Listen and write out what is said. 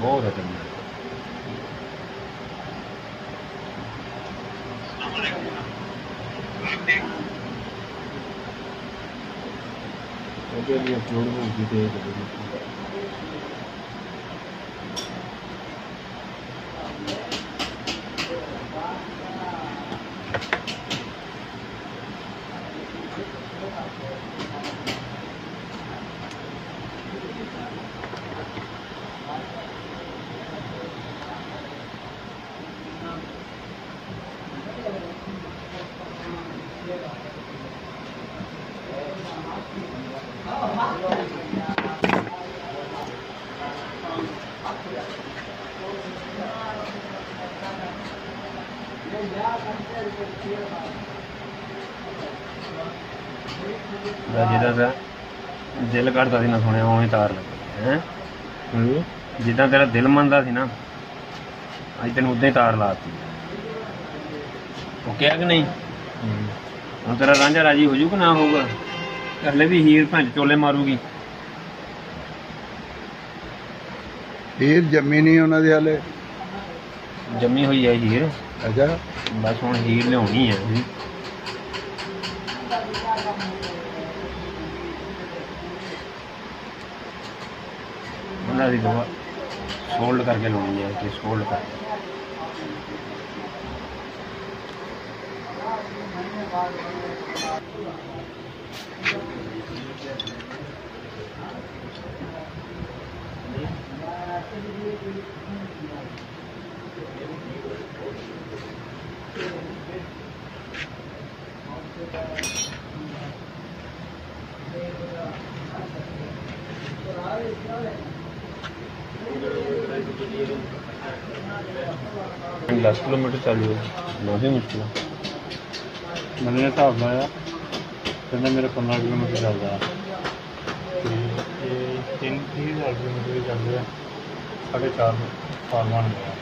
बहुत है तुम Okay, we have to do this. Yeah, I'm sure it's good to hear about it. ਜਿਹਦਾ ਦਾ ਦਿਲ ਕਰਦਾ ਸੀ ਨਾ ਸੁਣਿਆ ਉਵੇਂ ਤਾਰ ਲੱਗ ਹੈ। ਜਿੱਦਾਂ ਤੇਰਾ ਦਿਲ ਮੰਨਦਾ ਸੀ ਨਾ ਅੱਜ ਤੈਨੂੰ ਉਦਾਂ ਹੀ ਤਾਰ ਲਾਤੀ ਉਹ ਕਿਹਾ ਕਿ ਨਹੀਂ? ਹੁਣ ਤੇਰਾ ਰਾਂਝਾ ਰਾਜੀ ਹੋ ਜੂ ਕਿ ਨਾ ਹੋਊਗਾ? ਹਲੇ ਵੀ ਹੀਰ ਭੰਜ ਚੋਲੇ ਮਾਰੂਗੀ। ਹੀਰ ਜੰਮੀ ਨਹੀਂ ਉਹਨਾਂ ਦੇ ਹਾਲੇ। ਜੰਮੀ ਹੋਈ ਹੈ ਹੀਰ। ਅੱਛਾ। ਬਸ ਹੁਣ ਹੀਰ ਲਿਆਉਣੀ ਹੈ ਉਹਨਾਂ ਦੀ ਦਵਾ ਸੋਲਡ ਕਰਕੇ ਲਾਉਣੀ ਹੈ ਕਿ ਸੋਲਡ ਕਰਕੇ दस किलोमीटर चालू है। मुश्किल है। मैंने हिसाब लाया कहना मेरा पंद्रह किलोमीटर चल रहा है तीन तीन हज़ार किलोमीटर चल रहा साढ़े चार फार्मा गया।